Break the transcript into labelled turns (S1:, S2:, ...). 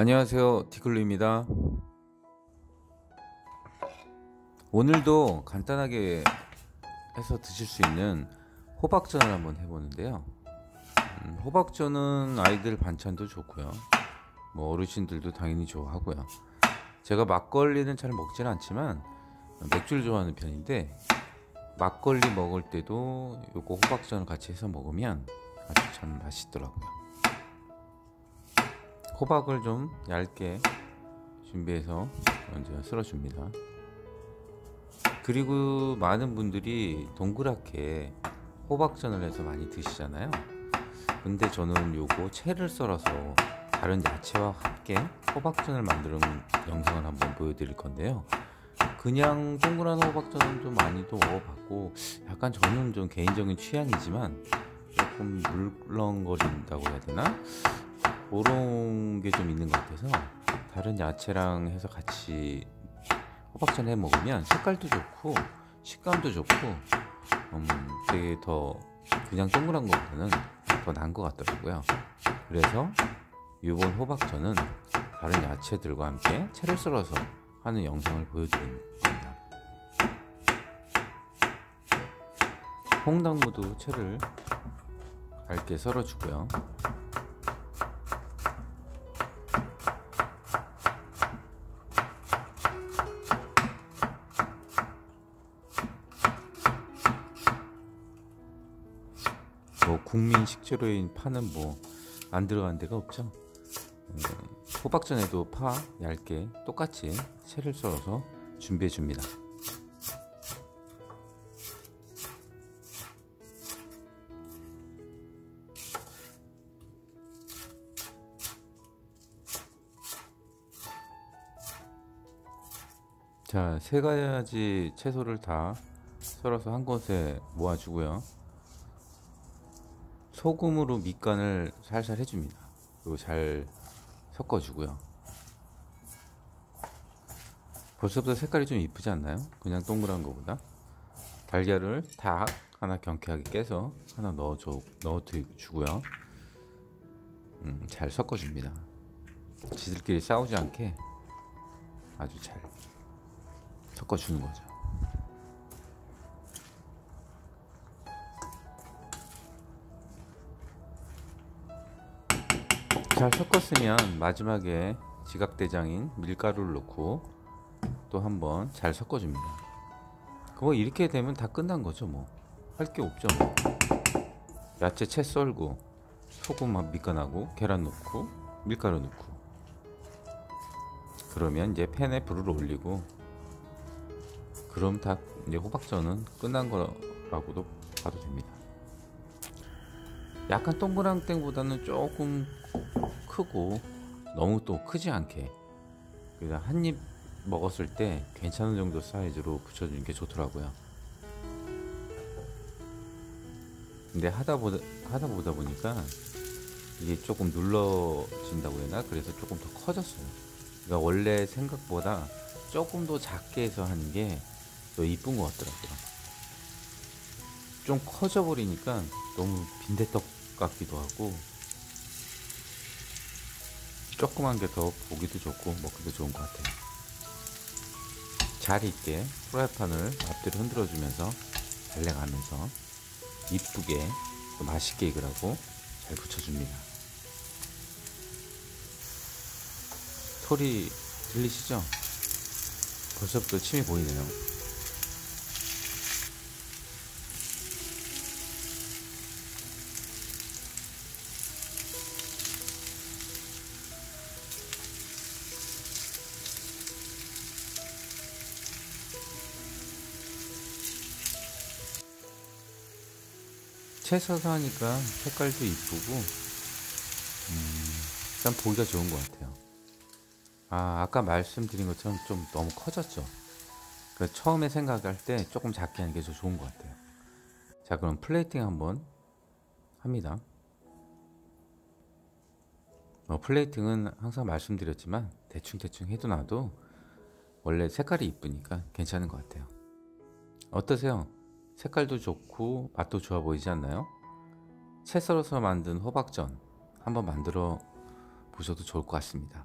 S1: 안녕하세요. 디클루입니다. 오늘도 간단하게 해서 드실 수 있는 호박전을 한번 해보는데요. 음, 호박전은 아이들 반찬도 좋고요. 뭐 어르신들도 당연히 좋아하고요. 제가 막걸리는 잘 먹진 않지만 맥주를 좋아하는 편인데 막걸리 먹을 때도 요거 호박전을 같이 해서 먹으면 아주 참 맛있더라고요 호박을 좀 얇게 준비해서 먼저 썰어줍니다. 그리고 많은 분들이 동그랗게 호박전을 해서 많이 드시잖아요. 근데 저는 요거 채를 썰어서 다른 야채와 함께 호박전을 만드는 영상을 한번 보여드릴 건데요. 그냥 동그란 호박전은 좀 많이도 먹어봤고 약간 저는 좀 개인적인 취향이지만 조금 물렁거린다고 해야 되나? 그런 게 좀 있는 것 같아서 다른 야채랑 해서 같이 호박전 해 먹으면 색깔도 좋고 식감도 좋고 음, 되게 더 그냥 동그란 것보다는 더 나은 것 같더라고요. 그래서 이번 호박전은 다른 야채들과 함께 채를 썰어서 하는 영상을 보여드립니다. 홍당무도 채를 얇게 썰어주고요. 국민 식재료인 파는 뭐 안 들어간 데가 없죠. 음, 호박전에도 파 얇게 똑같이 채를 썰어서 준비해 줍니다. 자, 세 가지 채소를 다 썰어서 한 곳에 모아주고요. 소금으로 밑간을 살살 해줍니다. 그리고 잘 섞어주고요. 벌써부터 색깔이 좀 이쁘지 않나요? 그냥 동그란 거보다. 달걀을 다 하나 경쾌하게 깨서 하나 넣어줘, 넣어주고요. 음, 잘 섞어줍니다. 지들끼리 싸우지 않게 아주 잘 섞어주는 거죠. 잘 섞었으면 마지막에 지각대장인 밀가루를 넣고 또 한번 잘 섞어줍니다. 그거 이렇게 되면 다 끝난 거죠 뭐. 할 게 없죠 뭐. 야채 채 썰고 소금 밑간하고 계란 넣고 밀가루 넣고 그러면 이제 팬에 불을 올리고 그럼 다 이제 호박전은 끝난 거라고도 봐도 됩니다. 약간 동그란 땡보다는 조금 크고 너무 또 크지 않게 그냥 한입 먹었을 때 괜찮은 정도 사이즈로 붙여주는 게 좋더라고요. 근데 하다 보다 하다 보다 보니까 이게 조금 눌러진다고 해야 되나 그래서 조금 더 커졌어요. 그러니까 원래 생각보다 조금 더 작게 해서 하는 게 더 이쁜 것 같더라고요. 좀 커져 버리니까 너무 빈대떡 같기도 하고 조그만 게 더 보기도 좋고 먹기도 좋은 것 같아요. 잘 익게 프라이팬을 앞뒤로 흔들어 주면서 달래가면서 이쁘게 맛있게 익으라고 잘 붙여줍니다. 소리 들리시죠? 벌써부터 침이 보이네요. 채 써서 하니까 색깔도 이쁘고 음, 일단 보기가 좋은 것 같아요. 아 아까 말씀드린 것처럼 좀 너무 커졌죠. 그 처음에 생각할 때 조금 작게 하는 게 더 좋은 것 같아요. 자 그럼 플레이팅 한번 합니다. 어, 플레이팅은 항상 말씀드렸지만 대충대충 해도 나도 원래 색깔이 이쁘니까 괜찮은 것 같아요. 어떠세요? 색깔도 좋고 맛도 좋아 보이지 않나요? 채 썰어서 만든 호박전 한번 만들어 보셔도 좋을 것 같습니다.